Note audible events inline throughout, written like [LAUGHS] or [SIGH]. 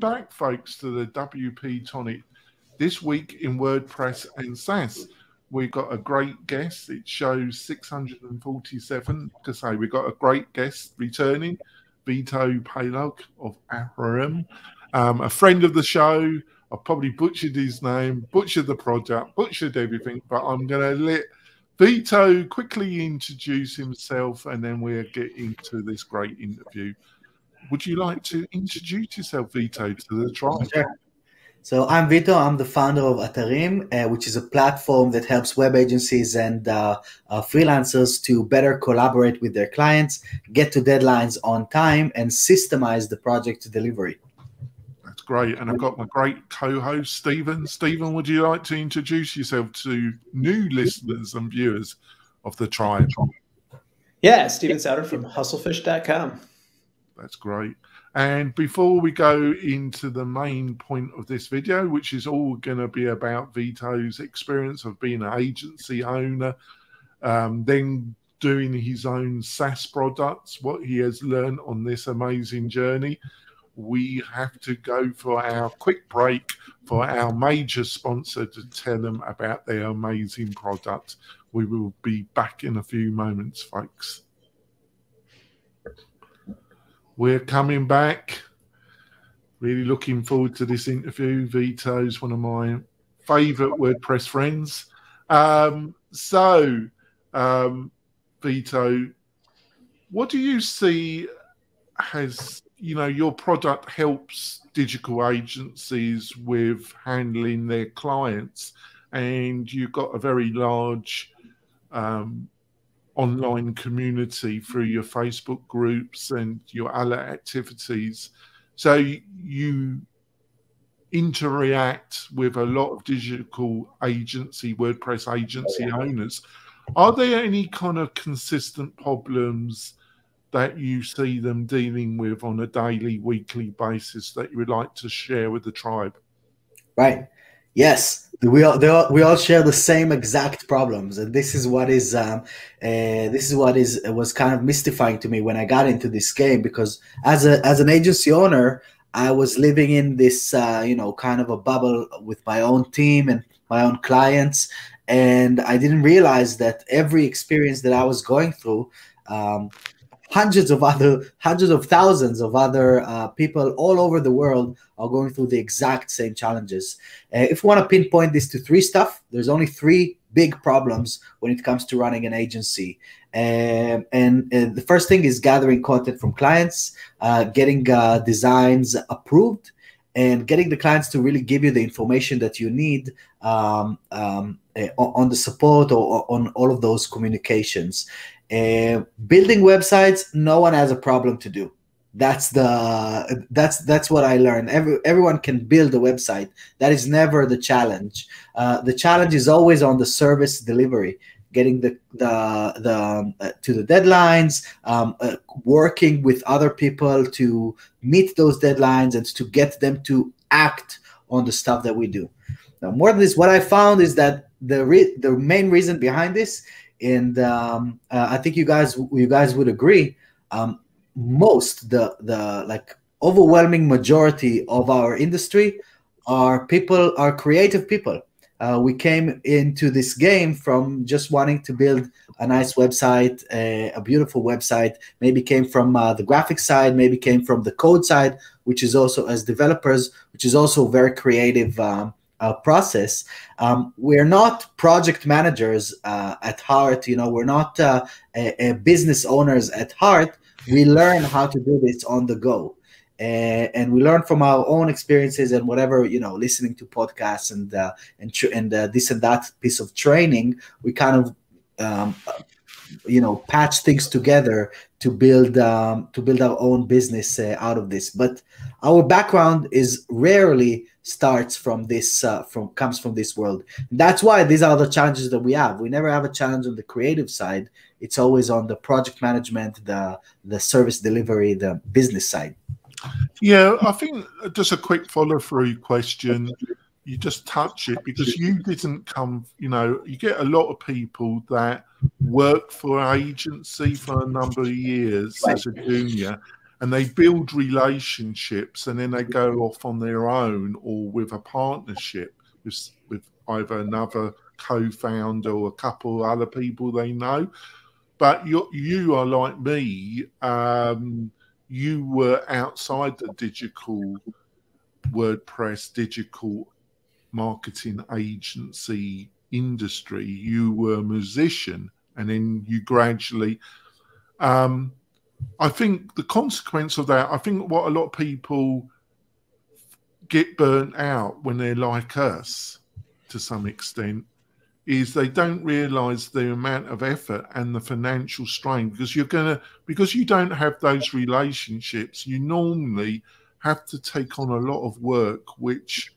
back, folks, to the WP Tonic this week in WordPress and SaaS. We've got a great guest. It shows 647. To say we've got a great guest returning, Vito Palog of Aram, um, a friend of the show. I probably butchered his name, butchered the product, butchered everything, but I'm going to let Vito quickly introduce himself and then we'll get into this great interview. Would you like to introduce yourself, Vito, to the tribe? Sure. So I'm Vito. I'm the founder of Atarim, uh, which is a platform that helps web agencies and uh, uh, freelancers to better collaborate with their clients, get to deadlines on time, and systemize the project delivery. That's great. And I've got my great co-host Stephen. Stephen, would you like to introduce yourself to new listeners and viewers of the tribe? Yeah, Stephen Souter from hustlefish.com. That's great. And before we go into the main point of this video, which is all going to be about Vito's experience of being an agency owner, um, then doing his own SaaS products, what he has learned on this amazing journey, we have to go for our quick break for our major sponsor to tell them about their amazing product. We will be back in a few moments, folks. We're coming back. Really looking forward to this interview. Vito's one of my favorite WordPress friends. Um, so, um, Vito, what do you see has, you know, your product helps digital agencies with handling their clients, and you've got a very large um, online community through your Facebook groups and your other activities. So you interact with a lot of digital agency, WordPress agency oh, owners. Are there any kind of consistent problems that you see them dealing with on a daily, weekly basis that you would like to share with the tribe? Right. Yes, we all, all, we all share the same exact problems, and this is what is um, uh, this is what is was kind of mystifying to me when I got into this game because as a as an agency owner, I was living in this uh, you know kind of a bubble with my own team and my own clients, and I didn't realize that every experience that I was going through. Um, hundreds of other hundreds of thousands of other uh, people all over the world are going through the exact same challenges. Uh, if we want to pinpoint this to three stuff there's only three big problems when it comes to running an agency. Um, and uh, the first thing is gathering content from clients uh, getting uh, designs approved and getting the clients to really give you the information that you need um, um, uh, on the support or on all of those communications uh, building websites, no one has a problem to do. That's the that's that's what I learned. Every, everyone can build a website. That is never the challenge. Uh, the challenge is always on the service delivery, getting the the the um, uh, to the deadlines, um, uh, working with other people to meet those deadlines and to get them to act on the stuff that we do. Now, more than this, what I found is that the re- the main reason behind this and um, uh, I think you guys you guys would agree. Um, most the the like overwhelming majority of our industry are people are creative people. Uh, we came into this game from just wanting to build a nice website, a, a beautiful website. Maybe came from uh, the graphic side, maybe came from the code side, which is also as developers, which is also a very creative um, uh, process. Um, we're not project managers uh, at heart. You know, we're not uh, a, a business owners at heart. We learn how to do this on the go. And we learn from our own experiences and whatever you know, listening to podcasts and uh, and and uh, this and that piece of training. We kind of um, you know patch things together to build um, to build our own business uh, out of this. But our background is rarely starts from this uh, from comes from this world. That's why these are the challenges that we have. We never have a challenge on the creative side. It's always on the project management the the service delivery the business side yeah i think just a quick follow through question. You just touch it because you didn't come you know you get a lot of people that work for an agency for a number of years as a junior and they build relationships and then they go off on their own or with a partnership with, with either another co-founder or a couple other people they know. But you you are like me um, you were outside the digital wordpress digital marketing agency industry you were a musician and then you gradually um, I think the consequence of that, I think what a lot of people get burnt out when they're like us to some extent is they don't realize the amount of effort and the financial strain because you're going to because you don't have those relationships you normally have to take on a lot of work which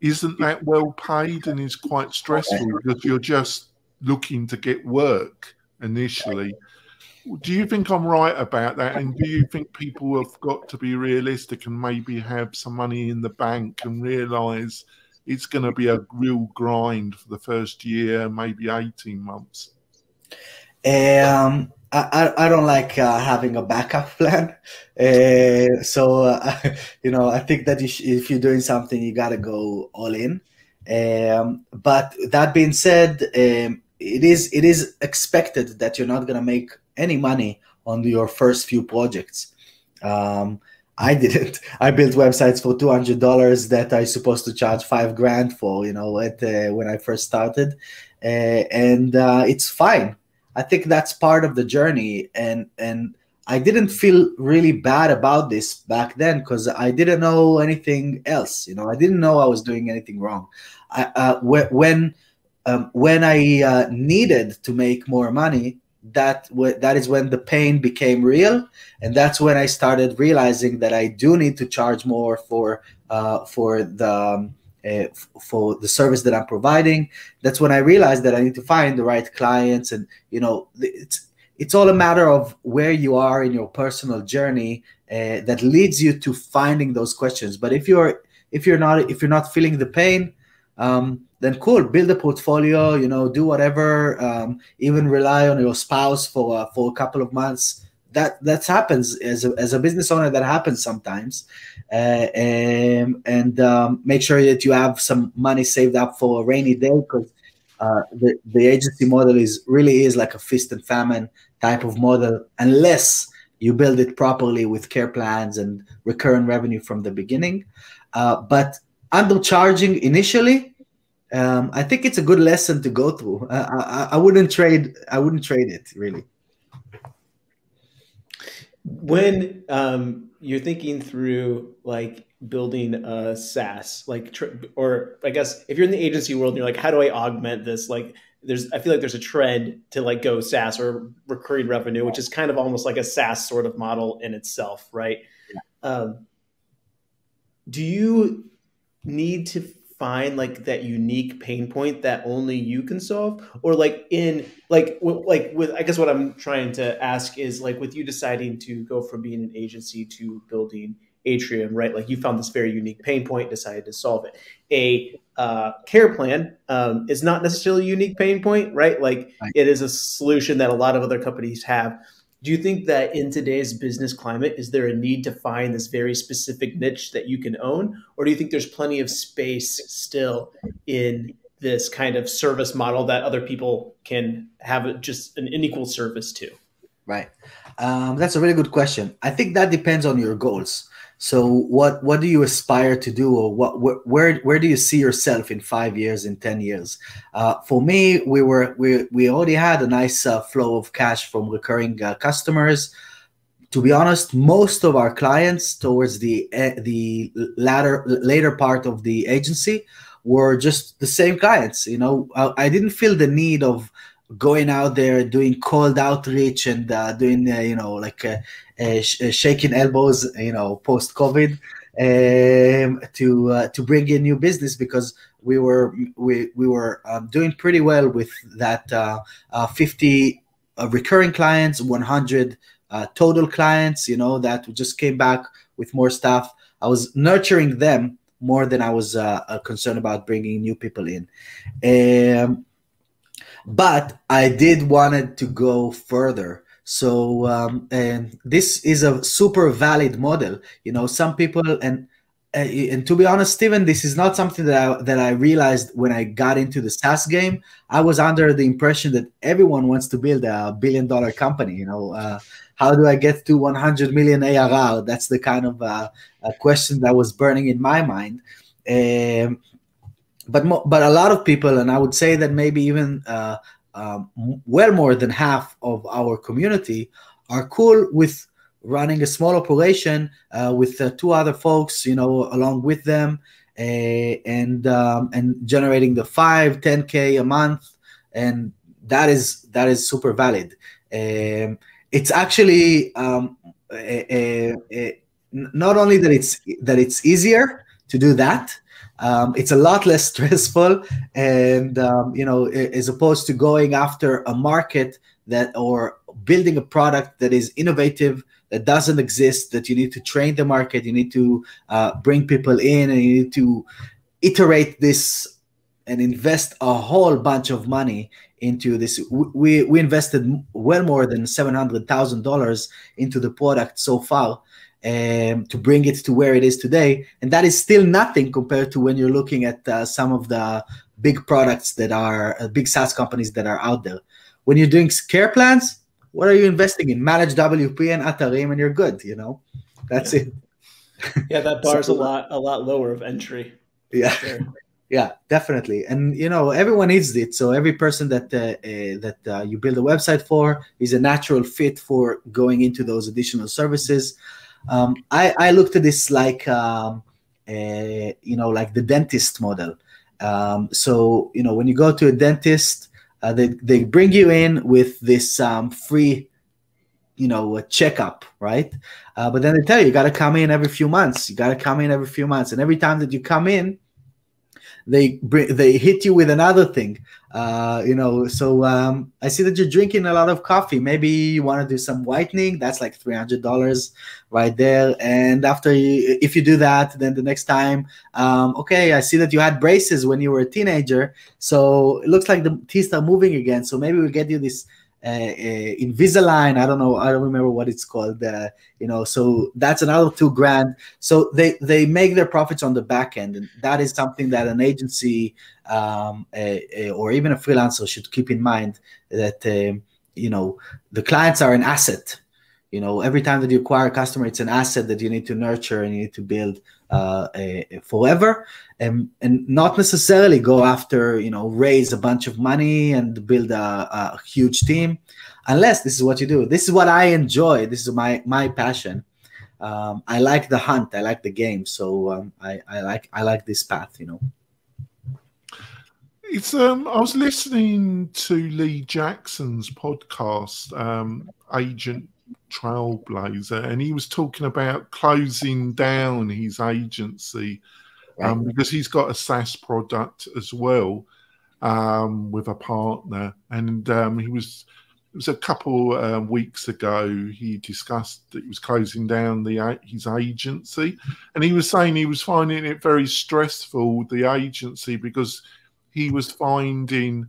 isn't that well paid and is quite stressful because you're just looking to get work initially do you think I'm right about that? And do you think people have got to be realistic and maybe have some money in the bank and realize it's going to be a real grind for the first year, maybe 18 months? Um, I, I don't like uh, having a backup [LAUGHS] plan. Uh, so, uh, [LAUGHS] you know, I think that if you're doing something, you got to go all in. Um, but that being said, um, it is it is expected that you're not going to make any money on your first few projects. Um, I didn't. I built websites for two hundred dollars that I supposed to charge five grand for. You know, at uh, when I first started, uh, and uh, it's fine. I think that's part of the journey, and and I didn't feel really bad about this back then because I didn't know anything else. You know, I didn't know I was doing anything wrong. I, uh, when um, when I uh, needed to make more money, that that is when the pain became real and that's when i started realizing that i do need to charge more for uh, for the um, uh, for the service that i'm providing. That's when i realized that i need to find the right clients and you know it's it's all a matter of where you are in your personal journey uh, that leads you to finding those questions. But if you're if you're not if you're not feeling the pain um, then cool build a portfolio you know do whatever um, even rely on your spouse for uh, for a couple of months. That that happens as a, as a business owner that happens sometimes. Uh, and, and um, make sure that you have some money saved up for a rainy day because uh, the, the agency model is really is like a feast and famine type of model unless you build it properly with care plans and recurrent revenue from the beginning. Uh, but undercharging initially um, I think it's a good lesson to go through. I, I, I wouldn't trade. I wouldn't trade it really. When um, you're thinking through like building a SaaS, like or I guess if you're in the agency world, and you're like, how do I augment this? Like, there's I feel like there's a trend to like go SaaS or recurring revenue, which is kind of almost like a SaaS sort of model in itself, right? Yeah. Um, do you need to find like that unique pain point that only you can solve? Or like in like w- like with i guess what i'm trying to ask is like with you deciding to go from being an agency to building Atarim right like you found this very unique pain point decided to solve it. A uh, care plan um, is not necessarily a unique pain point right? Like right. it is a solution that a lot of other companies have do you think that in today's business climate is there a need to find this very specific niche that you can own? Or do you think there's plenty of space still in this kind of service model that other people can have just an unequal service to? Right. Um, that's a really good question. I think that depends on your goals so what what do you aspire to do, or what where where do you see yourself in five years, in ten years? Uh, for me, we were we we already had a nice uh, flow of cash from recurring uh, customers. To be honest, most of our clients towards the uh, the latter later part of the agency were just the same clients. You know, I, I didn't feel the need of going out there doing cold outreach and uh, doing uh, you know like uh, uh, sh- uh, shaking elbows, you know, post COVID, um, to uh, to bring in new business because we were we we were um, doing pretty well with that 50 recurring clients, 100 total clients, you know, that just came back with more stuff. I was nurturing them more than I was concerned about bringing new people in. Um, but I did wanted to go further So um, and this is a super valid model. You know, some people and uh, and to be honest, Steven, this is not something that I, that I realized when I got into the SaaS game. I was under the impression that everyone wants to build a billion dollar company. You know, uh, how do I get to 100 million ARR? That's the kind of uh, question that was burning in my mind. Um, but mo- but a lot of people, and I would say that maybe even uh, um, well more than half of our community are cool with running a small operation uh, with uh, two other folks, you know, along with them, uh, and um, and generating the five, 10k a month, and that is that is super valid. Um, it's actually a, a, a, not only that it's that it's easier to do that. Um, it's a lot [LAUGHS] less stressful, and um, you know, as opposed to going after a market that or building a product that is innovative that doesn't exist that you need to train the market you need to uh, bring people in and you need to iterate this and invest a whole bunch of money into this. We we invested well more than $700,000 into the product so far um, to bring it to where it is today and that is still nothing compared to when you're looking at uh, some of the big products that are uh, big SaaS companies that are out there when you're doing care plans what are you investing in? Manage WP and Atarim, and you're good. You know, that's yeah. it. [LAUGHS] yeah, that bar's so, a lot a lot lower of entry. Yeah. [LAUGHS] Yeah, definitely, and you know everyone needs it. So every person that uh, uh, that uh, you build a website for is a natural fit for going into those additional services. Um, I, I looked at this like um, uh, you know like the dentist model. Um, so you know when you go to a dentist, uh, they they bring you in with this um, free, you know, a checkup, right? Uh, but then they tell you you got to come in every few months. You got to come in every few months, and every time that you come in, they bring they hit you with another thing uh, you know so um, i see that you're drinking a lot of coffee. Maybe you want to do some whitening. That's like $300 right there. And after you if you do that then the next time um, okay i see that you had braces when you were a teenager. So it looks like the teeth are moving again. So maybe we'll get you this uh, uh, Invisalign. I don't know. I don't remember what it's called. Uh, you know, so that's another two grand. So they they make their profits on the back end, and that is something that an agency um, or even a freelancer should keep in mind that um, you know the clients are an asset. You know, every time that you acquire a customer, it's an asset that you need to nurture and you need to build uh, forever and, and not necessarily go after you know raise a bunch of money and build a, a huge team unless this is what you do. This is what i enjoy. This is my my passion. Um, i like the hunt. I like the game. So um, I, I like i like this path you know. It's um i was listening to lee jackson's podcast um Agency Trailblazer and he was talking about closing down his agency um, because he's got a SaaS product as well um, with a partner. And um, he was, it was a couple uh, weeks ago, he discussed that he was closing down the his agency. And he was saying he was finding it very stressful, the agency, because he was finding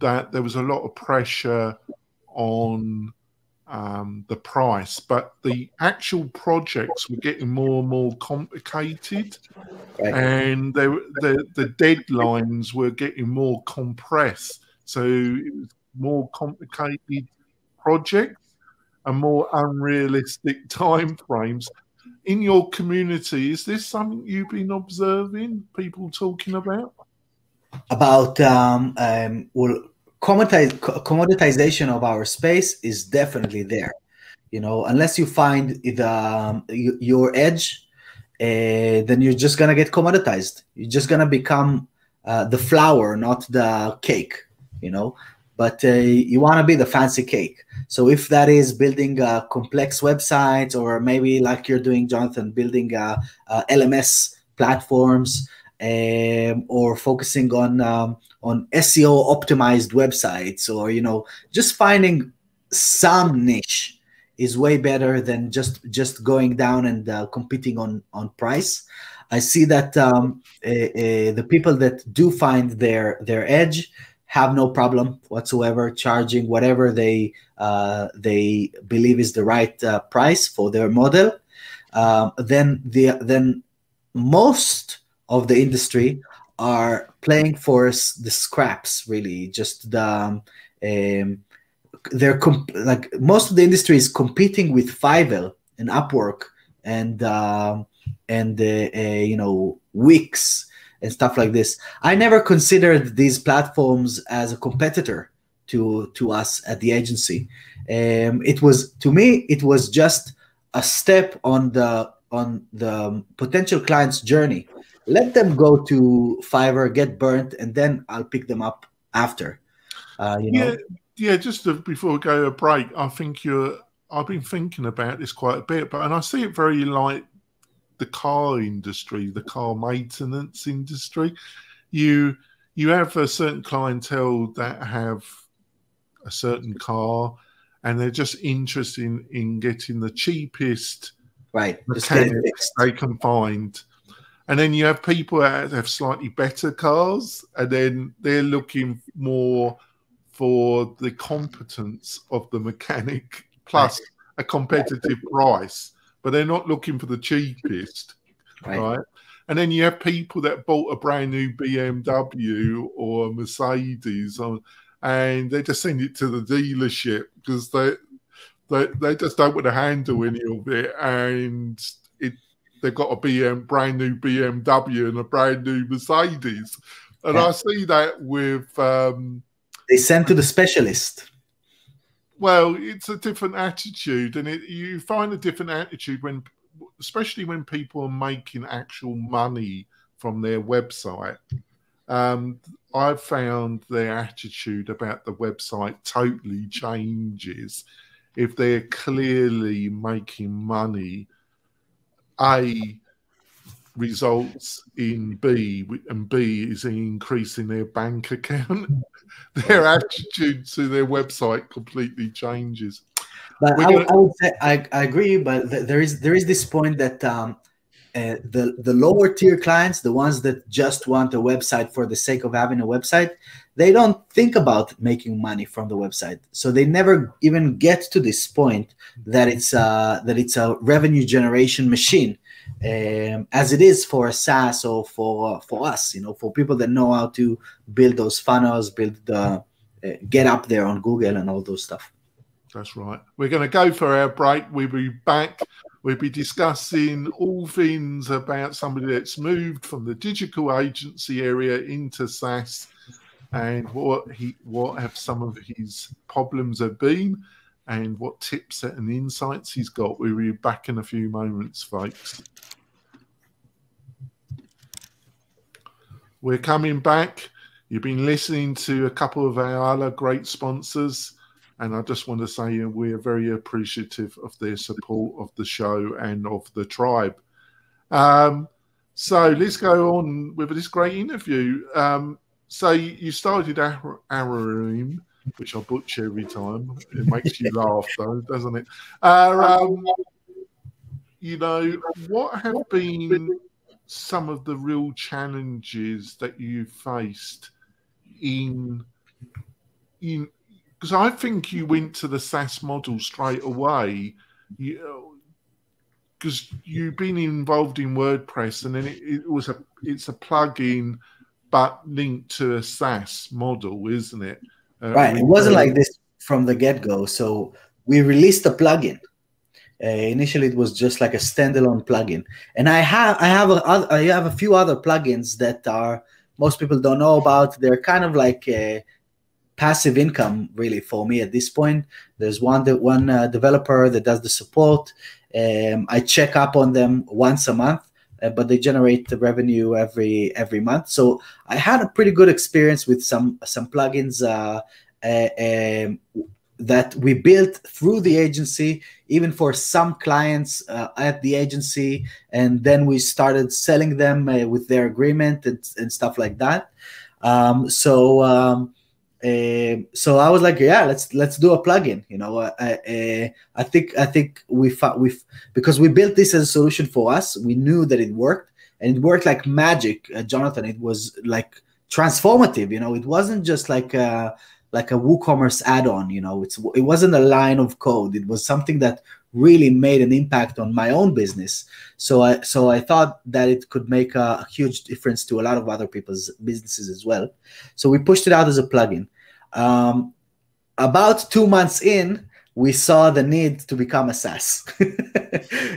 that there was a lot of pressure on um, the price, but the actual projects were getting more and more complicated, and they, the the deadlines were getting more compressed. So it was more complicated projects and more unrealistic [LAUGHS] time frames. In your community, is this something you've been observing? People talking about about um, um, well commoditization of our space is definitely there. You know, unless you find the um, your edge, uh, then you're just gonna get commoditized. You're just gonna become uh, the flour, not the cake. You know, but uh, you want to be the fancy cake. So if that is building a complex website, or maybe like you're doing, Jonathan, building a, a LMS platforms, um, or focusing on um, on SEO optimized websites or you know just finding some niche is way better than just just going down and uh, competing on on price. I see that um, uh, uh, the people that do find their their edge have no problem whatsoever charging whatever they uh, they believe is the right uh, price for their model. Um, then the then most of the industry are playing for the scraps really just the um, um they're comp- like most of the industry is competing with Fiverr and Upwork and uh, and uh, uh, you know Wix and stuff like this. I never considered these platforms as a competitor to to us at the agency. Um, it was to me it was just a step on the on the potential client's journey. Let them go to Fiverr, get burnt, and then I'll pick them up after. Uh, you know? Yeah, yeah. Just to, before we go a break, I think you're. I've been thinking about this quite a bit, but and I see it very like the car industry, the car maintenance industry. You you have a certain clientele that have a certain car, and they're just interested in, in getting the cheapest right mechanics they can find. And then you have people that have slightly better cars, and then they're looking more for the competence of the mechanic plus a competitive price, but they're not looking for the cheapest, right. right? And then you have people that bought a brand new BMW or a Mercedes, and they just send it to the dealership because they they, they just don't want to handle any of it, and it they've got a BM brand new BMW and a brand new Mercedes, and yeah. I see that with. Um, they send to the specialist. Well, it's a different attitude, and it, you find a different attitude when, especially when people are making actual money from their website. Um, I've found their attitude about the website totally changes if they're clearly making money, A results in B, and B is an increase in their bank account, [LAUGHS] their attitude to their website completely changes. But I, gonna... I, would say I, I agree, but there is there is this point that um, uh, the the lower tier clients, the ones that just want a website for the sake of having a website, they don't think about making money from the website. So they never even get to this point that it's a, that it's a revenue generation machine um, as it is for a SaaS or for for us you know for people that know how to build those funnels build the uh, get up there on Google and all those stuff. That's right. We're going to go for our break. We'll be back We'll be discussing all things about somebody that's moved from the digital agency area into SaaS and what he what have some of his problems have been and what tips and insights he's got. We'll be back in a few moments, folks. We're coming back. You've been listening to a couple of our other great sponsors, and I just want to say we're very appreciative of their support of the show and of the tribe. Um, so let's go on with this great interview. Um, so you started Amorim, which I butcher every time. It makes you laugh, [LAUGHS] though, doesn't it? Uh, um, you know, what have been some of the real challenges that you faced in in because I think you went to the SaaS model straight away. You, because you've been involved in WordPress, and then it, it was a it's a plugin but linked to a SaaS model, isn't it? Uh, right. It wasn't like this from the get go. So we released a plugin. Uh, initially, it was just like a standalone plugin, and I have I have a, I have a few other plugins that are most people don't know about. They're kind of like a passive income, really, for me at this point. There's one that one uh, developer that does the support. Um, I check up on them once a month uh, but they generate the revenue every every month. So I had a pretty good experience with some some plugins uh, uh, um, that we built through the agency, even for some clients uh, at the agency, and then we started selling them uh, with their agreement and, and stuff like that. Um, so. Um, uh, so I was like, yeah, let's let's do a plugin. You know, uh, uh, I think I think we we because we built this as a solution for us. We knew that it worked, and it worked like magic, uh, Jonathan. It was like transformative. You know, it wasn't just like a like a WooCommerce add-on. You know, it's it wasn't a line of code. It was something that really made an impact on my own business. So I so I thought that it could make a, a huge difference to a lot of other people's businesses as well. So we pushed it out as a plugin. Um, about two months in, we saw the need to become a SaaS.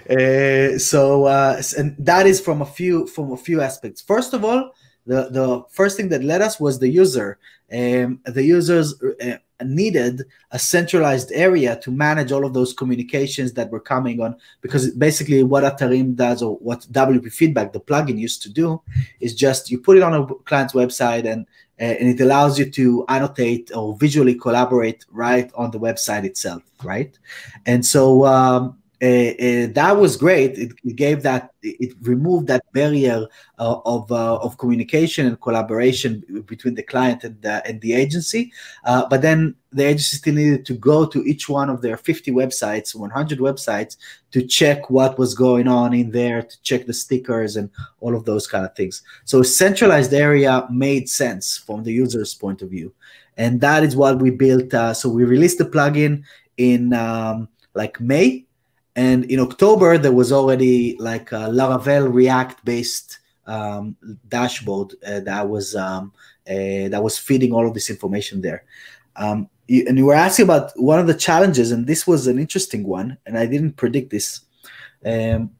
uh, [LAUGHS] so uh, and that is from a few from a few aspects. First of all, the the first thing that led us was the user. Um, the users uh, needed a centralized area to manage all of those communications that were coming on because basically what Atarim does or what WP Feedback, the plugin used to do, is just you put it on a client's website and uh, and it allows you to annotate or visually collaborate right on the website itself, right? And so um, uh, that was great. It, it, gave that, it removed that barrier uh, of, uh, of communication and collaboration between the client and the, and the agency. Uh, but then the agency still needed to go to each one of their 50 websites, 100 websites, to check what was going on in there, to check the stickers and all of those kind of things. So a centralized area made sense from the user's point of view. And that is what we built. Uh, so we released the plugin in um, like May and in October, there was already like a Laravel React based um, dashboard uh, that was um, uh, that was feeding all of this information there. Um, you, and you were asking about one of the challenges, and this was an interesting one, and I didn't predict this. Um,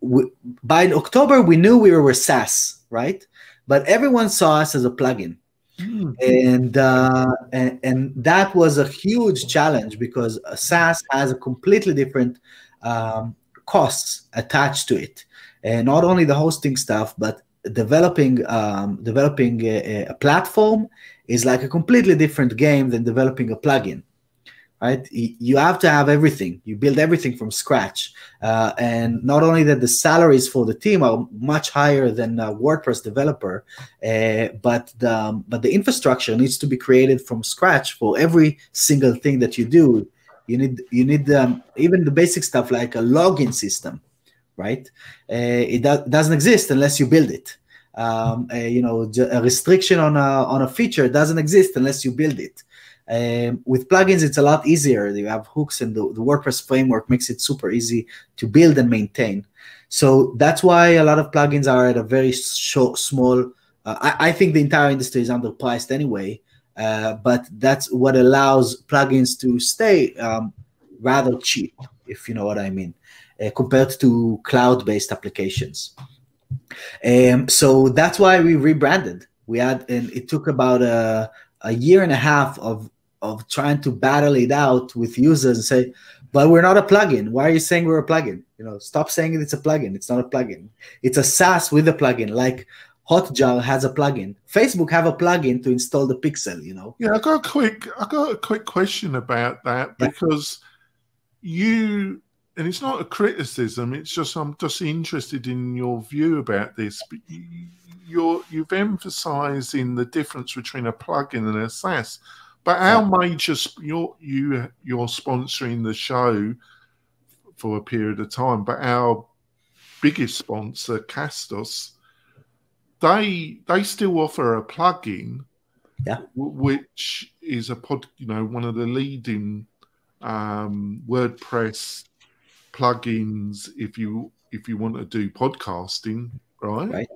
we, by October, we knew we were SaaS, right? But everyone saw us as a plugin. Mm. And, uh, and, and that was a huge challenge because SaaS has a completely different um, costs attached to it, and not only the hosting stuff, but developing um, developing a, a, platform is like a completely different game than developing a plugin right? You have to have everything. You build everything from scratch. Uh, and not only that the salaries for the team are much higher than a wordpress developer uh, but the but the infrastructure needs to be created from scratch for every single thing that you do you need you need um, even the basic stuff like a login system right? Uh, it do- doesn't exist unless you build it. Um, uh, you know a restriction on a on a feature doesn't exist unless you build it. Um, with plugins it's a lot easier. You have hooks and the, the wordpress framework makes it super easy to build and maintain. So that's why a lot of plugins are at a very short, small uh, I, I think the entire industry is underpriced anyway uh, but that's what allows plugins to stay um, rather cheap, if you know what I mean, uh, compared to cloud-based applications. Um, so that's why we rebranded. We had, and it took about a, a year and a half of of trying to battle it out with users and say, but we're not a plugin. Why are you saying we're a plugin? You know, stop saying it's a plugin. It's not a plugin. It's a SaaS with a plugin, like Hotjar has a plugin. Facebook have a plugin to install the pixel, you know. Yeah, I got a quick I got a quick question about that yeah. because you and it's not a criticism, it's just I'm just interested in your view about this. But you're you've emphasized in the difference between a plugin and a SaaS. But our yeah. major you're you you're sponsoring the show for a period of time, but our biggest sponsor, Castos, they they still offer a plugin, yeah, which is a pod, you know, one of the leading um, WordPress plugins if you if you want to do podcasting, right? Right.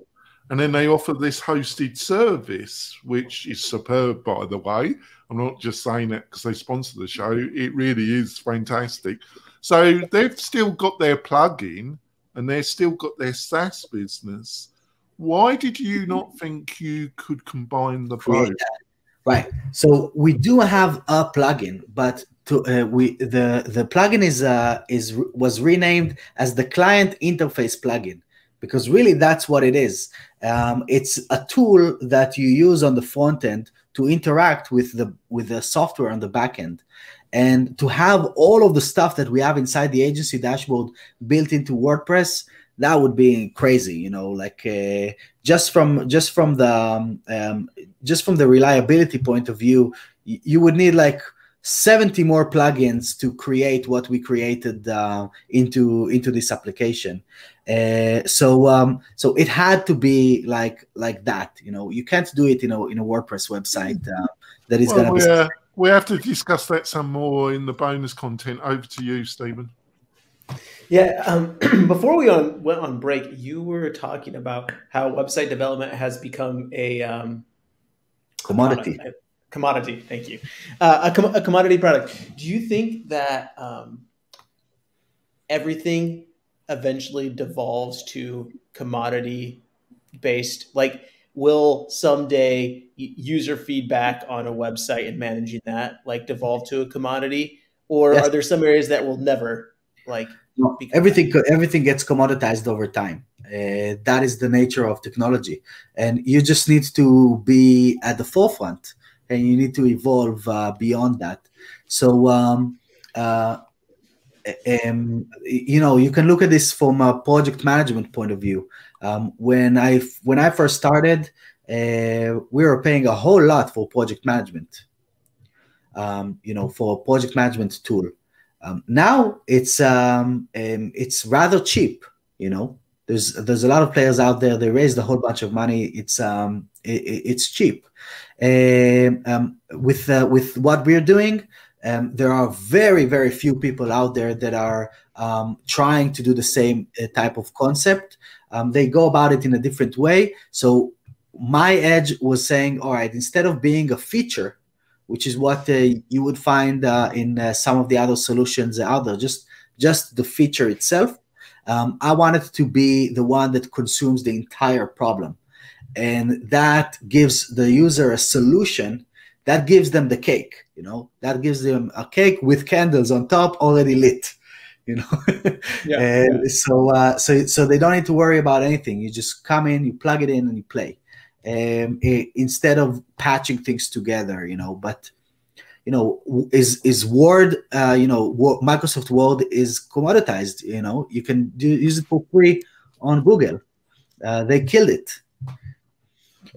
And then they offer this hosted service, which is superb, by the way. I'm not just saying that because they sponsor the show. It really is fantastic. So they've still got their plugin and they've still got their SaaS business. Why did you not think you could combine the both? Right. So we do have a plugin, but to, uh, we the the plugin is uh, is was renamed as the client interface plugin because really that's what it is. Um, it's a tool that you use on the front end to interact with the with the software on the back end and to have all of the stuff that we have inside the agency dashboard built into WordPress that would be crazy you know like uh, just from just from the um, um, just from the reliability point of view you would need like 70 more plugins to create what we created uh, into into this application uh, so um, so it had to be like like that you know you can't do it in a in a wordpress website uh, that is Well, going to be uh, we have to discuss that some more in the bonus content. Over to you, Stephen. Yeah. Um, [CLEARS THROAT] before we on, went on break, you were talking about how website development has become a um, commodity a commodity. Thank you. Uh, a, com- a commodity product. Do you think that um, everything eventually devolves to commodity based? Like, will someday user feedback on a website and managing that like devolve to a commodity, or Yes. are there some areas that will never like? No, everything everything gets commoditized over time. Uh, that is the nature of technology, and you just need to be at the forefront, and you need to evolve uh, beyond that. So, um, uh, um, you know, you can look at this from a project management point of view. Um, when I when I first started, uh, we were paying a whole lot for project management. Um, you know, for a project management tool. Um, now it's um, um, it's rather cheap. You know, there's there's a lot of players out there. They raised a whole bunch of money. It's um, it, it's cheap. Um, um, with uh, with what we're doing, um, there are very very few people out there that are um, trying to do the same uh, type of concept. Um, they go about it in a different way. So my edge was saying, all right, instead of being a feature which is what uh, you would find uh, in uh, some of the other solutions out there. Just just the feature itself. Um, I wanted to be the one that consumes the entire problem, and that gives the user a solution. That gives them the cake. You know, that gives them a cake with candles on top, already lit. You know, [LAUGHS] Yeah, and so uh, so so they don't need to worry about anything. You just come in, you plug it in, and you play um, instead of patching things together, you know. But you know, is is Word, uh, you know, Microsoft Word is commoditized. You know, you can do, use it for free on Google. Uh, they killed it.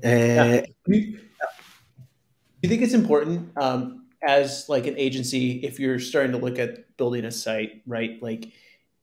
Uh, do you think it's important um, as like an agency if you're starting to look at building a site, right? Like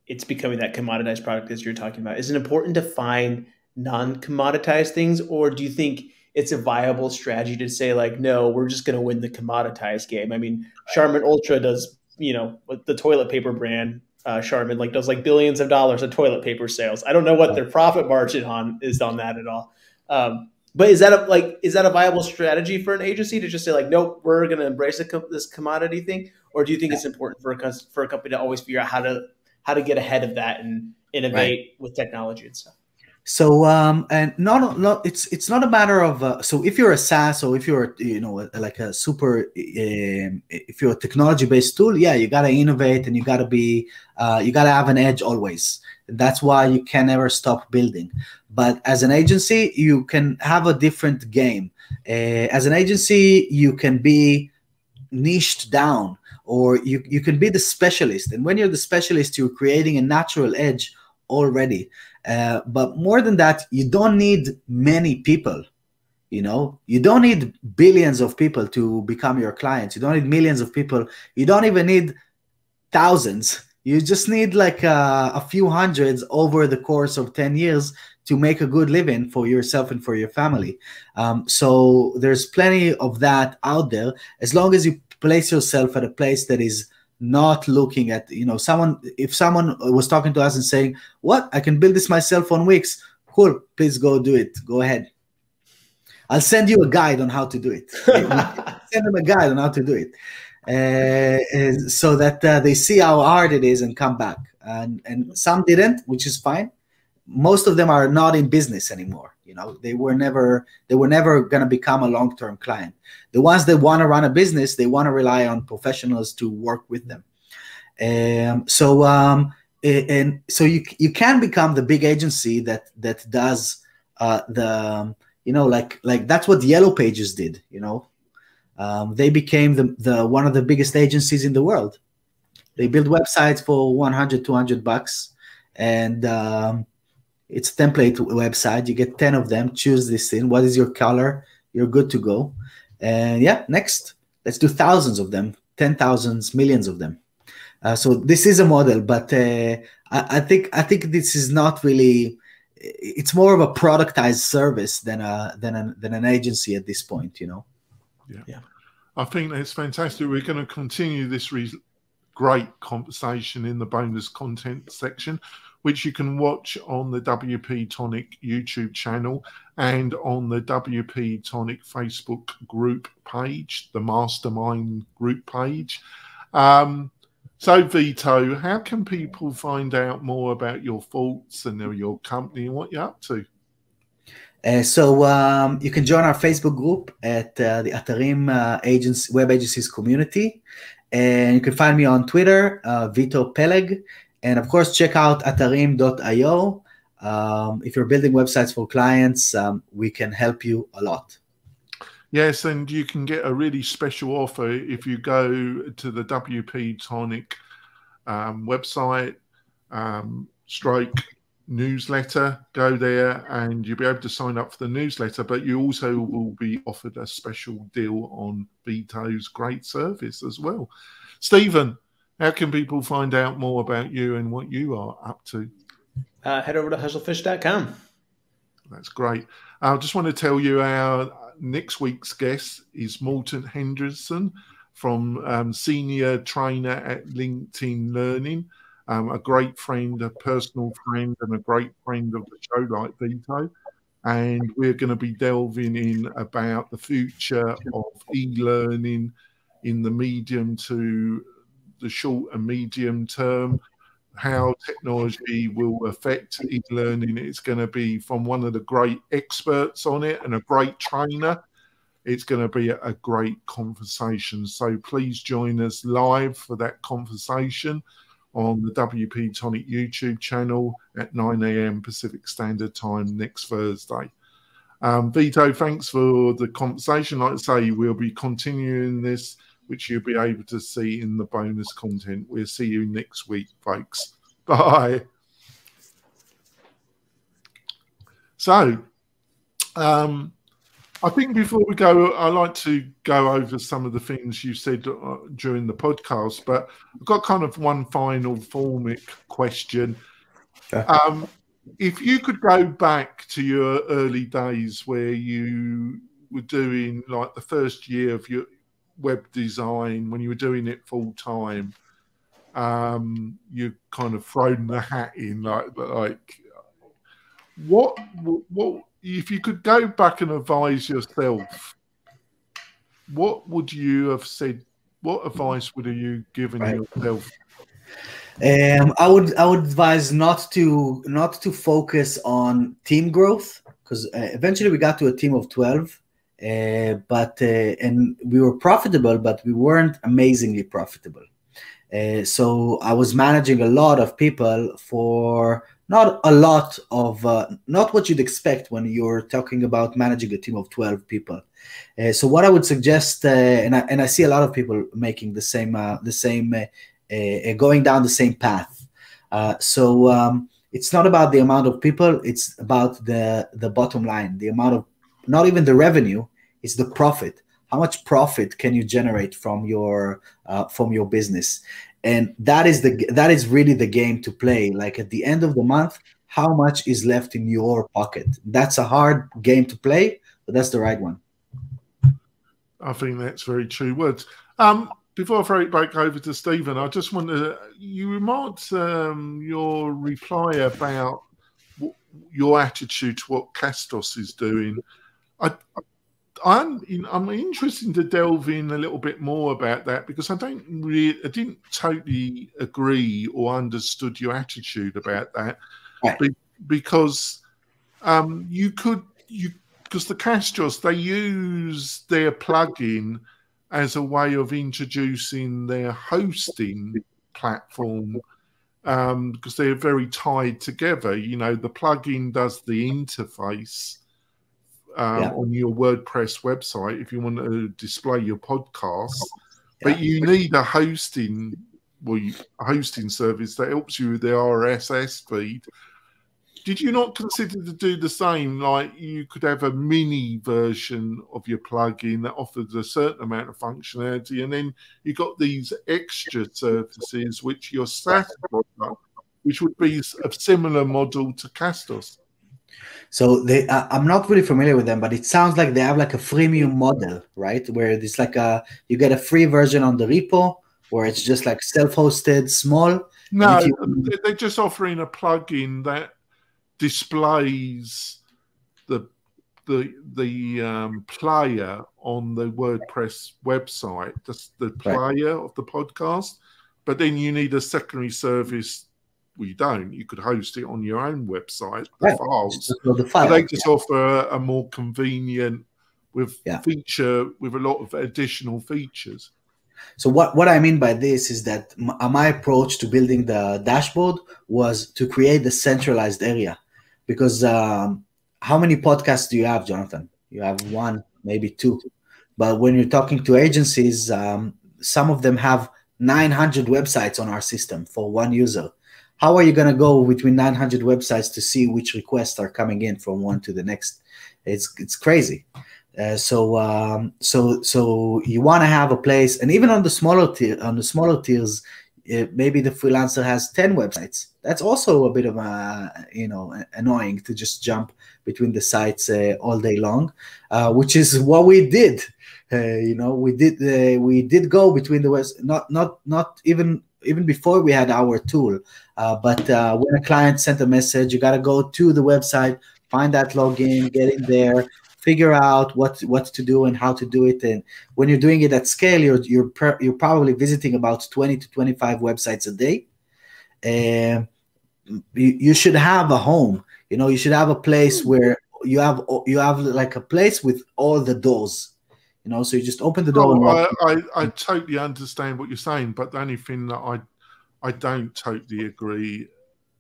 it's becoming that commoditized product as you're talking about. Is it important to find non-commoditized things, or do you think it's a viable strategy to say like, no, we're just going to win the commoditized game? I mean, Charmin Ultra does, you know, the toilet paper brand. Uh, Charmin like does like billions of dollars of toilet paper sales. I don't know what their profit margin on is on that at all. Um, but is that a like is that a viable strategy for an agency to just say like, nope, we're going to embrace a co- this commodity thing, or do you think it's important for a for a company to always figure out how to how to get ahead of that and innovate with technology and stuff? So um, and not not it's it's not a matter of uh, so if you're a SaaS or if you're you know like a super um, if you're a technology based tool, yeah, you gotta innovate and you gotta be uh, you gotta have an edge always. That's why you can never stop building. But as an agency, you can have a different game. Uh, as an agency, you can be niched down or you, you can be the specialist and when you're the specialist you're creating a natural edge already uh, but more than that you don't need many people you know? You don't need billions of people to become your clients. You don't need millions of people. You don't even need thousands. You just need like uh, a few hundreds over the course of 10 years to make a good living for yourself and for your family. Um, so there's plenty of that out there. As long as you place yourself at a place that is not looking at you know someone if someone was talking to us and saying what? I can build this myself on wix. Cool please go do it. Go ahead. I'll send you a guide on how to do it. [LAUGHS] Send them a guide on how to do it. Uh, so that uh, they see how hard it is and come back. And and some didn't which is fine most of them are not in business anymore you know? They were never they were never going to become a long-term client. The ones that want to run a business they want to rely on professionals to work with them. Um, so um, and so you you can become the big agency that that does uh, the you know like like that's what yellow pages did you know? Um, they became the, the one of the biggest agencies in the world. They build websites for 100 200 bucks and um, it's a template website you get 10 of them choose this in what is your color you're good to go and yeah next let's do thousands of them ten thousands, millions of them. Uh, so this is a model, but uh, I, I, think I think this is not really. It's more of a productized service than a than an than an agency at this point. You know. Yeah. yeah. I think that's fantastic. We're going to continue this re- great conversation in the bonus content section, which you can watch on the WP Tonic YouTube channel and on the WP Tonic Facebook group page, the Mastermind group page. Um, so, Vito, how can people find out more about your thoughts and your company and what you're up to? Uh, so um, you can join our Facebook group at uh, the Atarim uh, Web Agencies community. And you can find me on Twitter, uh, Vito Peleg. And of course, check out atarim.io. Um, if you're building websites for clients, um, we can help you a lot. Yes, and you can get a really special offer if you go to the WP Tonic um, website, um, stroke newsletter. Go there and you'll be able to sign up for the newsletter, but you also will be offered a special deal on Vito's great service as well. Stephen, how can people find out more about you and what you are up to? Uh, head over to hustlefish.com. That's great. I just want to tell you our next week's guest is Morten Hendriksen from um, senior trainer at LinkedIn Learning. Um, a great friend, a personal friend, and a great friend of the show, like Vito. And we're going to be delving in about the future of e learning in the medium to the short and medium term, how technology will affect e-learning. It's going to be from one of the great experts on it and a great trainer. It's going to be a great conversation. So please join us live for that conversation on the WP Tonic YouTube channel at 9 a.m. Pacific Standard Time next Thursday. Um, Vito, thanks for the conversation. Like I say, we'll be continuing this which you'll be able to see in the bonus content. We'll see you next week, folks. Bye. So, um, I think before we go, I like to go over some of the things you said uh, during the podcast, but I've got kind of one final formic question. Um, if you could go back to your early days where you were doing like the first year of your web design when you were doing it full time um you kind of thrown the hat in like like what what if you could go back and advise yourself what would you have said what advice would have you given right. yourself um, I would I would advise not to not to focus on team growth because uh, eventually we got to a team of twelve, but uh, and we were profitable, but we weren't amazingly profitable. Uh, so I was managing a lot of people for not a lot of uh, not what you'd expect when you're talking about managing a team of 12 people uh, so what i would suggest uh, and, I, and i see a lot of people making the same the same going down the same path so um, it's not about the amount of people it's about the the bottom line the amount of not even the revenue it's the profit. How much profit can you generate from your uh, from your business? And that is the that is really the game to play. Like at the end of the month how much is left in your pocket? That's a hard game to play but that's the right one. I think that's very true words. Um before I throw it back over to Stephen, I just want to. You remarked um, your reply about your attitude to what Castos is doing. I, I'm I'm interested to delve in a little bit more about that because I don't really I didn't totally agree or understood your attitude about that right. Be, because um, you could you because the Castos they use their plugin as a way of introducing their hosting platform um, because they're very tied together. You know, the plugin does the interface um, yeah. on your WordPress website if you want to display your podcast. Yeah. But you need a hosting, well, a hosting service that helps you with the RSS feed. did you not consider to do the same? Like you could have a mini version of your plugin that offers a certain amount of functionality, and then you got these extra services which your SaaS product, which would be a similar model to Castos. So they, uh, I'm not really familiar with them, but it sounds like they have like a freemium model, right? Where it's like a you get a free version on the repo, where it's just like self-hosted, small. No, you... they're just offering a plugin that displays the the the um, player on the WordPress website, just the player right. of the podcast. But then you need a secondary service. Well, you don't. You could host it on your own website. The right. files. The file, they just yeah. offer a, a, more convenient with yeah. feature with a lot of additional features. So what, what I mean by this is that my approach to building the dashboard was to create the centralized area because um, how many podcasts do you have, Jonathan? You have one, maybe two. But when you're talking to agencies, um, some of them have 900 websites on our system for one user. How are you going to go between 900 websites to see which requests are coming in from one to the next? It's it's crazy. Uh, so um, so so you want to have a place, and even on the smaller tier, on the smaller tiers, maybe the freelancer has 10 websites that's also a bit of a you know annoying to just jump between the sites uh, all day long uh, which is what we did uh, you know we did uh, we did go between the webs not not not even even before we had our tool uh, but uh, when a client sent a message you got to go to the website find that login get in there figure out what what to do and how to do it. And when you're doing it at scale you're you're, you're probably visiting about 20 to 25 websites a day. And you, you should have a home. You know you should have a place hmm. where you have you have like a place with all the doors you know so you just open the door oh, I, I, I totally understand what you're saying but the only thing that i i don't totally agree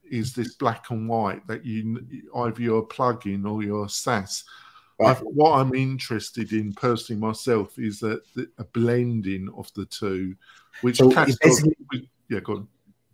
is this black and white that you either you're a plugin or you're a SaaS. Right. what I'm interested in personally myself is that the, a blending of the two, which so yeah, go on.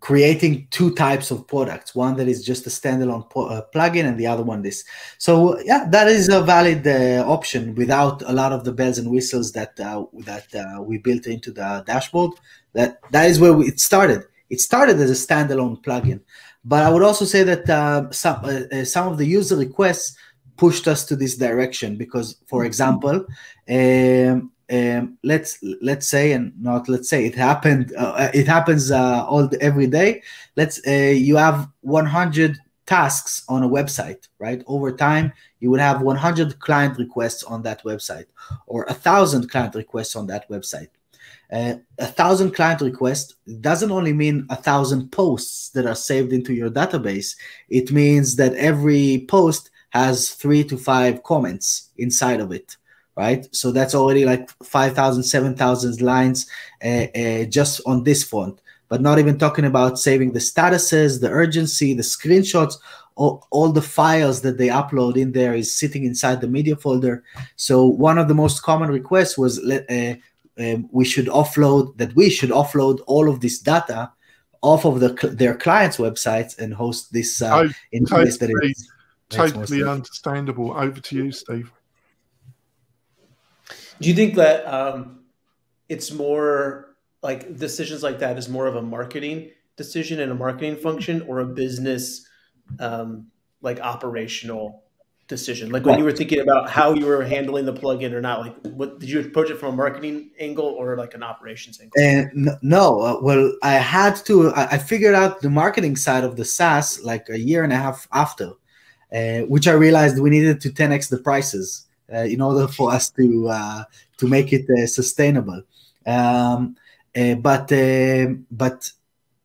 Creating two types of products, one that is just a standalone uh, plugin, and the other one this. So yeah, that is a valid uh, option without a lot of the bells and whistles that uh, that uh, we built into the dashboard. That that is where we, it started. It started as a standalone plugin, but I would also say that uh, some uh, some of the user requests pushed us to this direction because for mm-hmm. example um, um, let's let's say and not let's say it happened uh, it happens uh, all the, every day. Let's uh, you have 100 tasks on a website right? Over time you would have 100 client requests on that website or a thousand client requests on that website. Uh, a thousand client requests doesn't only mean a thousand posts that are saved into your database. It means that every post has three to five comments inside of it right so that's already like 5000 7000 lines uh, uh, just on this font but not even talking about saving the statuses the urgency the screenshots all, all the files that they upload in there is sitting inside the media folder so one of the most common requests was uh, um, we should offload that we should offload all of this data off of the, their clients websites and host this uh, in place that is totally understandable. Over to you, Steve. Do you think that um, it's more like decisions like that is more of a marketing decision and a marketing function, or a business um, like operational decision? Like when you were thinking about how you were handling the plugin or not, like what did you approach it from a marketing angle or like an operations angle? And no, uh, well, I had to. I, I figured out the marketing side of the SaaS like a year and a half after uh, which I realized we needed to 10x the prices in order for us to uh, to make it uh, sustainable. Um, uh, but but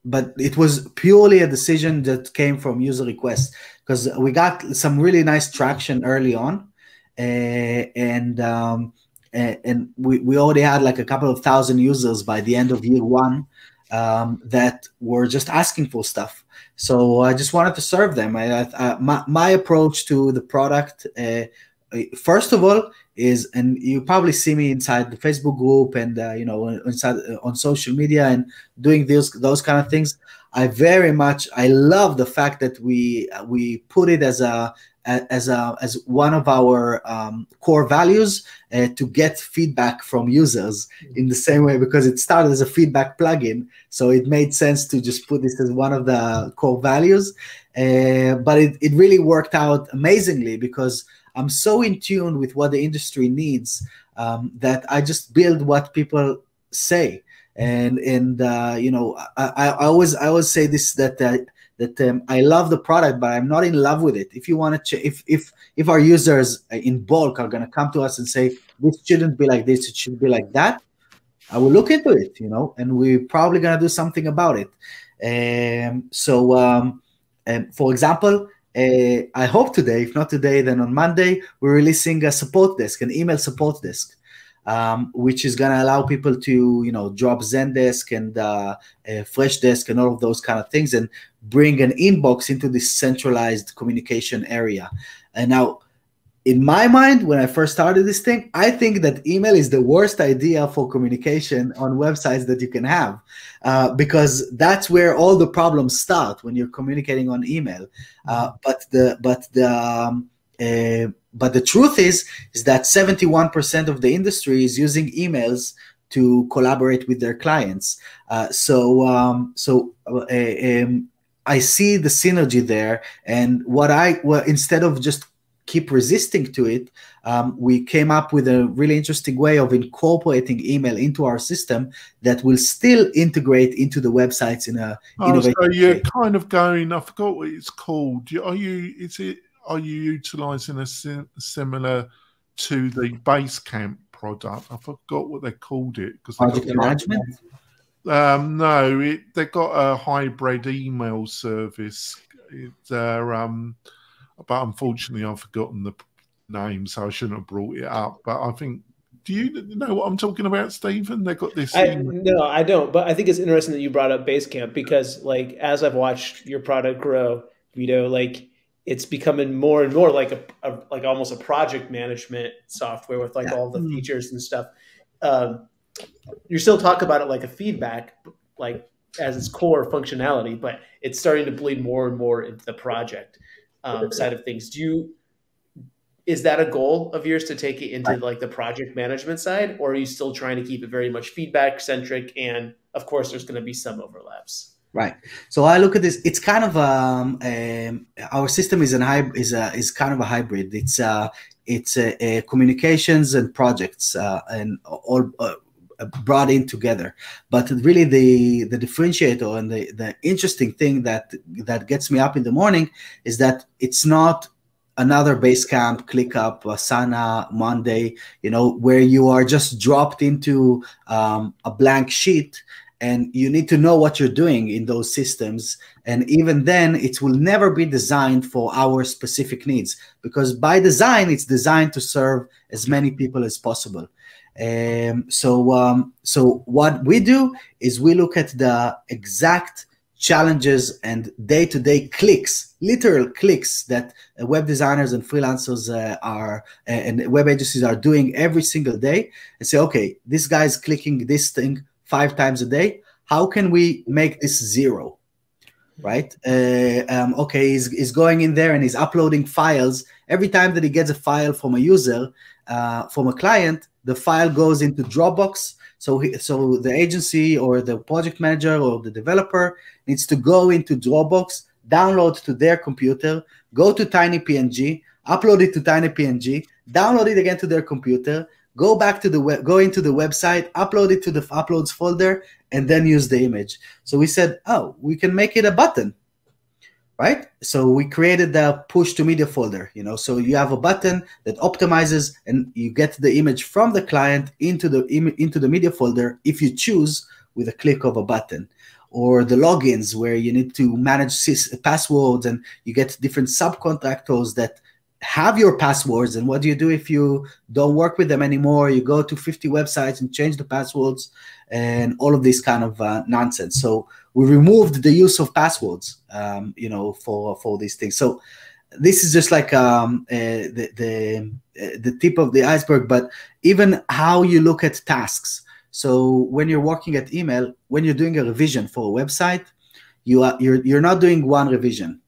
but it was purely a decision that came from user requests because we got some really nice traction early on, and um, and we, we already had like a couple of thousand users by the end of year one um, that were just asking for stuff so I just wanted to serve them. I, I, my, my approach to the product uh, first of all is and you probably see me inside the facebook group and uh, you know inside uh, on social media and doing those those kind of things. I very much i love the fact that we we put it as a as a as one of our um, core values uh, to get feedback from users in the same way because it started as a feedback plugin. So it made sense to just put this as one of the core values. Uh, but it, it really worked out amazingly because I'm so in tune with what the industry needs um, that I just build what people say. And and uh, you know, I, I, always I always say this that uh, that um, I love the product, but I'm not in love with it. If you want to, ch- if if if our users in bulk are going to come to us and say this shouldn't be like this, it should be like that, I will look into it. You know, and we're probably going to do something about it. Um, so, um, for example, uh, I hope today, if not today, then on Monday, we're releasing a support desk, an email support desk, um, which is going to allow people to, you know, drop Zendesk and uh, Freshdesk and all of those kind of things and bring an inbox into this centralized communication area. And now, in my mind, when I first started this thing, I think that email is the worst idea for communication on websites that you can have, uh, because that's where all the problems start when you're communicating on email. Uh, but the but the um, uh, but the truth is is that 71% of the industry is using emails to collaborate with their clients. Uh, so um, so uh, um, I see the synergy there, and what I well, instead of just keep resisting to it, um, we came up with a really interesting way of incorporating email into our system that will still integrate into the websites in a oh, so you're way. kind of going i forgot what it's called. Are you is it are you utilizing a sim- similar to the basecamp product? I forgot what they called it because project management? Um, no it, they've got a hybrid email service. It's uh, um, but unfortunately, I've forgotten the name, so I shouldn't have brought it up. But I think, do you know what I'm talking about, Stephen? They got this. I, no, I don't. But I think it's interesting that you brought up Basecamp because, like, as I've watched your product grow, you know, like it's becoming more and more like a, a like almost a project management software with like yeah. all the mm. features and stuff. Um, you still talk about it like a feedback, like as its core functionality, but it's starting to bleed more and more into the project um, [LAUGHS] side of things. Do you is that a goal of yours to take it into like the project management side, or are you still trying to keep it very much feedback centric? And of course, there's going to be some overlaps. Right. So I look at this. It's kind of um, um our system is an hybrid is a is kind of a hybrid. It's uh it's a, a communications and projects uh, and all uh, brought in together. But really, the the differentiator and the the interesting thing that that gets me up in the morning is that it's not another Basecamp, ClickUp, Asana, Monday, you know, where you are just dropped into um, a blank sheet and you need to know what you're doing in those systems and even then it will never be designed for our specific needs because by design it's designed to serve as many people as possible um, so, um, so what we do is we look at the exact challenges and day-to-day clicks, literal clicks that uh, web designers and freelancers uh, are uh, and web agencies are doing every single day, and say, okay, this guy's clicking this thing five times a day. How can we make this zero? Right? Uh, um, okay, he's, he's going in there and he's uploading files every time that he gets a file from a user, uh, from a client the file goes into Dropbox. So, he, so the agency or the project manager or the developer needs to go into Dropbox, download to their computer, go to TinyPNG, upload it to TinyPNG, download it again to their computer, go back to the web, go into the website, upload it to the uploads folder, and then use the image. So we said, oh, we can make it a button right? So we created the push to media folder, you know, so you have a button that optimizes and you get the image from the client into the into the media folder if you choose with a click of a button. Or the logins where you need to manage passwords and you get different subcontractors that have your passwords. And what do you do if you don't work with them anymore? You go to 50 websites and change the passwords and all of this kind of uh, nonsense. So we removed the use of passwords um, you know for for these things so this is just like um, uh, the the uh, the tip of the iceberg. But even how you look at tasks. So when you're working at email, when you're doing a revision for a website, you are you're you're not doing one revision.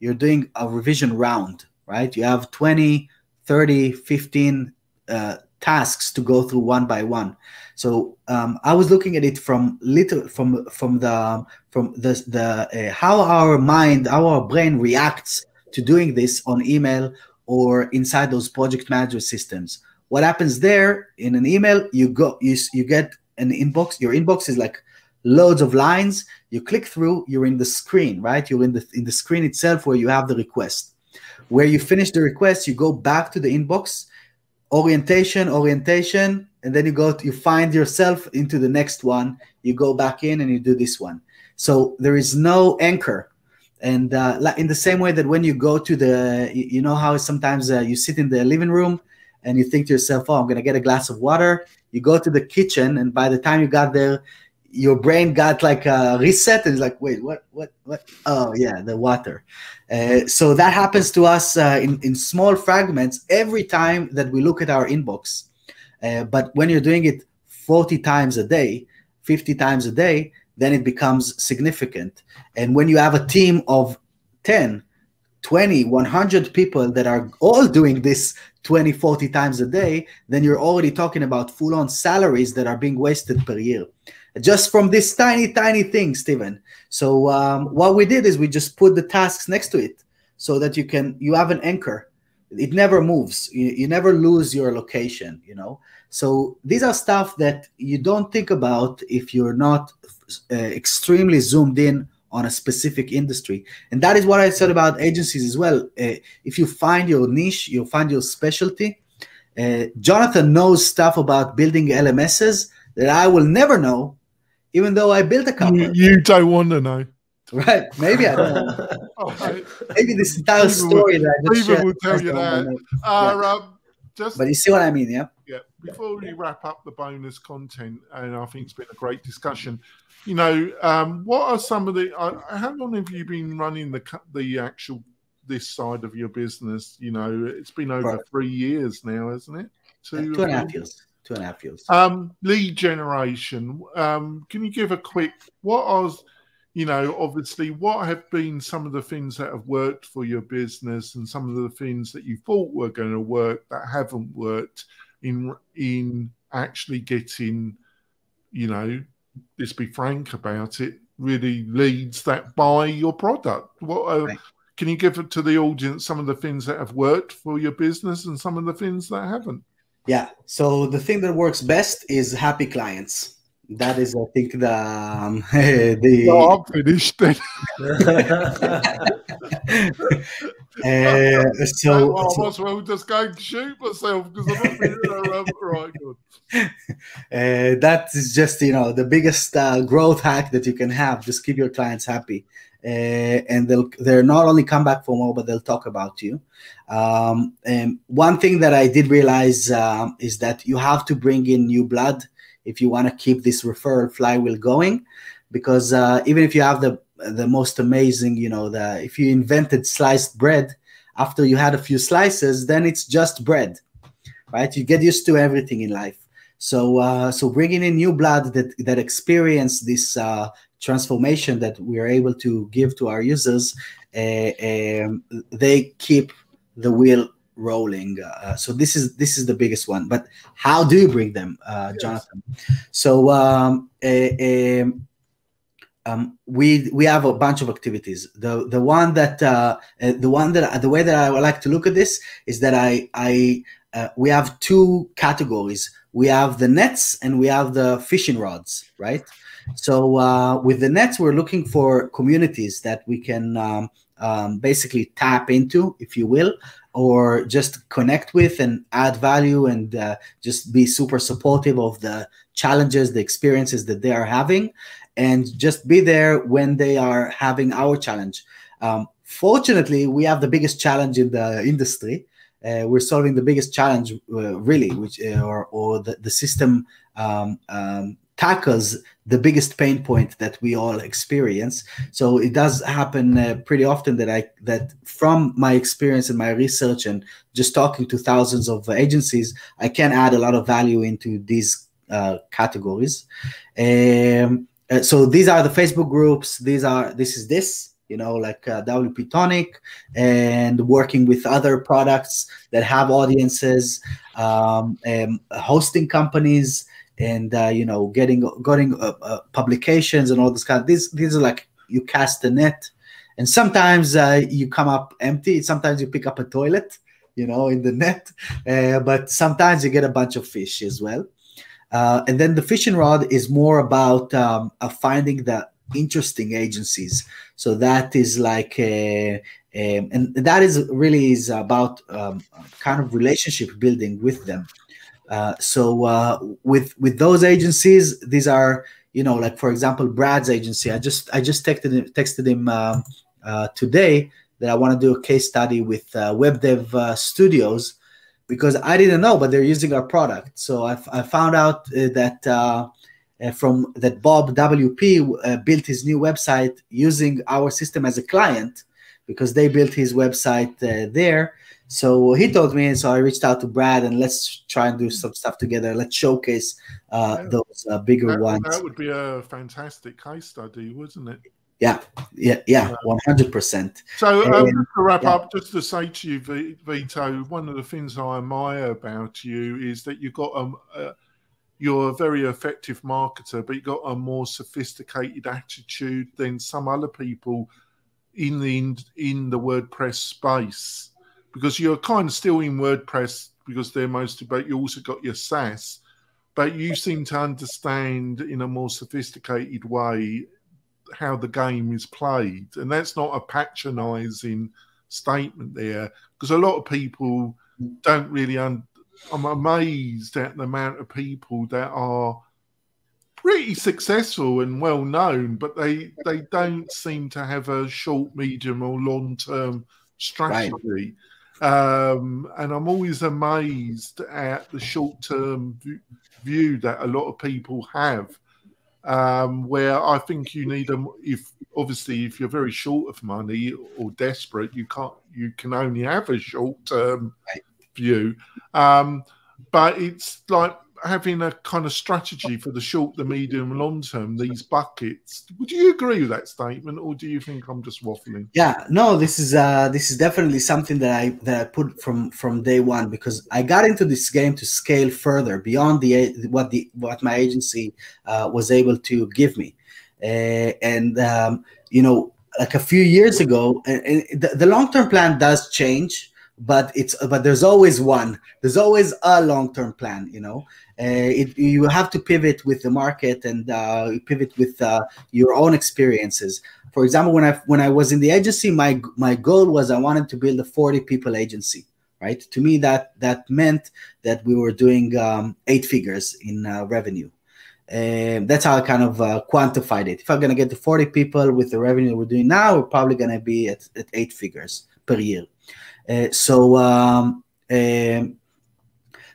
You're doing a revision round, right? You have 20, 30, 15 uh, tasks to go through one by one. So um, I was looking at it from little from from the from the the uh, how our mind, our brain reacts to doing this on email or inside those project manager systems. What happens there in an email? You go you you get an inbox. Your inbox is like loads of lines. You click through. You're in the screen, right? You're in the in the screen itself where you have the request. Where you finish the request, you go back to the inbox orientation, orientation, and then you go, to, you find yourself into the next one. You go back in and you do this one. So there is no anchor. And uh, in the same way that when you go to the, you know how sometimes uh, you sit in the living room and you think to yourself, oh, I'm going to get a glass of water. You go to the kitchen, and by the time you got there, your brain got like a reset and it's like wait what what what oh yeah the water uh, so that happens to us uh, in, in small fragments every time that we look at our inbox. Uh, but when you're doing it 40 times a day 50 times a day then it becomes significant. And when you have a team of 10 20 100 people that are all doing this 20 40 times a day then you're already talking about full-on salaries that are being wasted per year just from this tiny, tiny thing, Stephen. So um, what we did is we just put the tasks next to it so that you can you have an anchor. It never moves. You, you never lose your location. You know. So these are stuff that you don't think about if you're not uh, extremely zoomed in on a specific industry. And that is what I said about agencies as well. Uh, if you find your niche, you'll find your specialty. Uh, Jonathan knows stuff about building LMSs that I will never know even though I built a couple. You, you don't want to know. Right. Maybe I don't [LAUGHS] right. Maybe this entire story will, that I just shared will tell you that. Uh, yeah. um, just, but you see what I mean, yeah? Yeah. Before we wrap up the bonus content, and I think it's been a great discussion, you know, um, what are some of the, uh, how long have you been running the the actual, this side of your business? You know, it's been over right. three years now, isn't it? Two, two and a half years two and a half years. Um, lead generation. Um, can you give a quick what was, you know, obviously what have been some of the things that have worked for your business and some of the things that you thought were going to work that haven't worked in in actually getting, you know, let's be frank about it, really leads that buy your product. What are, right. can you give it to the audience some of the things that have worked for your business and some of the things that haven't? Yeah. So the thing that works best is happy clients. That is, I think, the um, [LAUGHS] the. [LAUGHS] No, I'm finished then. [LAUGHS] uh, so, I was well just going to shoot myself because I'm not feeling right. Good. Uh, that is just you know the biggest uh, growth hack that you can have. Just keep your clients happy. Uh, and they'll they're not only come back for more, but they'll talk about you. Um, and one thing that I did realize um, is that you have to bring in new blood if you want to keep this referral flywheel going, because uh, even if you have the the most amazing, you know, the if you invented sliced bread, after you had a few slices, then it's just bread, right? You get used to everything in life. So, uh, so bringing in new blood that that experience this uh, transformation that we are able to give to our users, uh, um, they keep the wheel rolling. Uh, so this is this is the biggest one. But how do you bring them, uh, Jonathan? So um, um, um, we we have a bunch of activities. The the one that uh, uh, the one that the way that I would like to look at this is that I I uh, we have two categories. We have the nets and we have the fishing rods, right? So uh, with the nets, we're looking for communities that we can um, um, basically tap into, if you will, or just connect with and add value and uh, just be super supportive of the challenges, the experiences that they are having, and just be there when they are having our challenge. Um, fortunately, we have the biggest challenge in the industry. Uh, we're solving the biggest challenge, uh, really, which uh, or, or the, the system um, um, tackles the biggest pain point that we all experience. So it does happen uh, pretty often that I that from my experience and my research and just talking to thousands of agencies, I can add a lot of value into these uh, categories. Um, uh, so these are the Facebook groups. These are this is this you know, like uh, WP Tonic, and working with other products that have audiences, um, and hosting companies, and uh, you know, getting getting uh, uh, publications and all this kind. Of, these these are like you cast the net, and sometimes uh, you come up empty. Sometimes you pick up a toilet, you know, in the [LAUGHS] net, uh, but sometimes you get a bunch of fish as well. And then the fishing rod is more about um, finding the interesting agencies. So that is like, a, um, and that is really is about um, kind of relationship building with them. Uh, so uh, with with those agencies, these are you know like for example Brad's agency. I just I just texted him, texted him um, uh, today that I want to do a case study with uh, Web Dev uh, Studios because I didn't know, but they're using our product. So I, I found out that uh, from that Bob WP uh, built his new website using our system as a client because they built his website uh, there. So he told me, and so I reached out to Brad and let's try and do some stuff together. Let's showcase uh, those uh, bigger that, ones. That would be a fantastic case study, wasn't it? Yeah, yeah, yeah, one hundred percent. So um, to wrap yeah. up, just to say to you, Vito, one of the things I admire about you is that you've got um, a you're a very effective marketer, but you've got a more sophisticated attitude than some other people in the in, in the WordPress space because you're kind of still in WordPress because they're most but you also got your SaaS, but you seem to understand in a more sophisticated way how the game is played, and that's not a patronising statement there because a lot of people mm. don't really un- I'm amazed at the amount of people that are pretty successful and well known, but they they don't seem to have a short, medium, or long term strategy. Right. Um, and I'm always amazed at the short term view that a lot of people have. Um, where I think you need them if obviously if you're very short of money or desperate, you can't you can only have a short term view. Um, but it's like having a kind of strategy for the short, the [LAUGHS] medium, long term. These buckets. Would you agree with that statement, or do you think I'm just waffling? Yeah, no. This is uh, this is definitely something that I that I put from from day one because I got into this game to scale further beyond the what the what my agency uh, was able to give me, uh, and um, you know. Like a few years ago, and, and the, the long term plan does change but it's but there's always one there's always a long-term plan you know uh, it, you have to pivot with the market and uh, pivot with uh, your own experiences for example when i when i was in the agency my my goal was i wanted to build a 40 people agency right to me that that meant that we were doing um, eight figures in uh, revenue and that's how I kind of uh, quantified it. If I'm going to get to 40 people with the revenue we're doing now, we're probably going to be at, at eight figures per year. Uh, so um, um,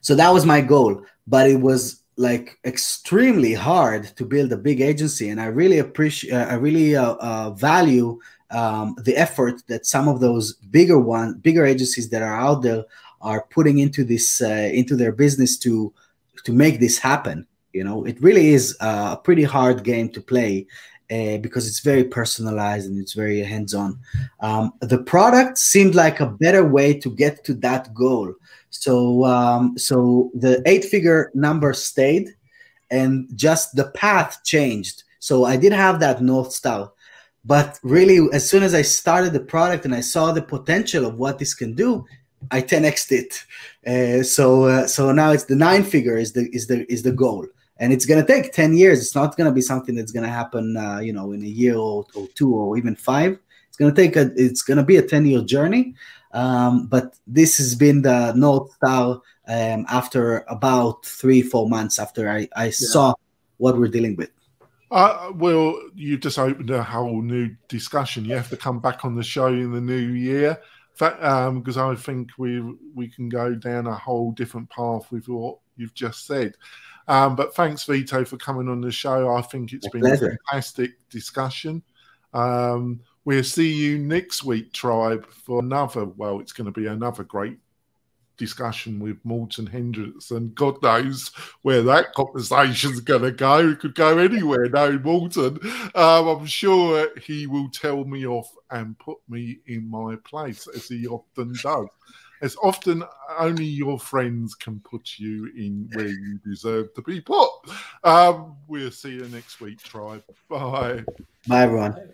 so that was my goal, but it was like extremely hard to build a big agency, and I really appreciate, uh, I really uh, uh, value um, the effort that some of those bigger one, bigger agencies that are out there are putting into this uh, into their business to to make this happen. You know, it really is a pretty hard game to play, uh, because it's very personalized and it's very hands-on. Um, the product seemed like a better way to get to that goal. So, um, so the eight-figure number stayed, and just the path changed. So I did have that north star, but really, as soon as I started the product and I saw the potential of what this can do, I 10xed it. Uh, so, uh, so now it's the nine figure is the is the is the goal and it's going to take 10 years it's not going to be something that's going to happen uh, you know in a year or, or, two or even five it's going to take a it's going to be a 10 year journey um, but this has been the north star um, after about three four months after i, I yeah. saw what we're dealing with uh, well, you just opened a whole new discussion. You have to come back on the show in the new year, because um, I think we we can go down a whole different path with what you've just said. Um, but thanks, Vito, for coming on the show. I think it's My been pleasure. a fantastic discussion. Um, we'll see you next week, Tribe, for another. Well, it's going to be another great discussion with Morten Hendriksen. God knows where that conversation's going to go. It could go anywhere, no Morten. Um, I'm sure he will tell me off and put me in my place, as he often does. As often, only your friends can put you in where you deserve to be put. Um, we'll see you next week, Tribe. Bye. Bye, everyone.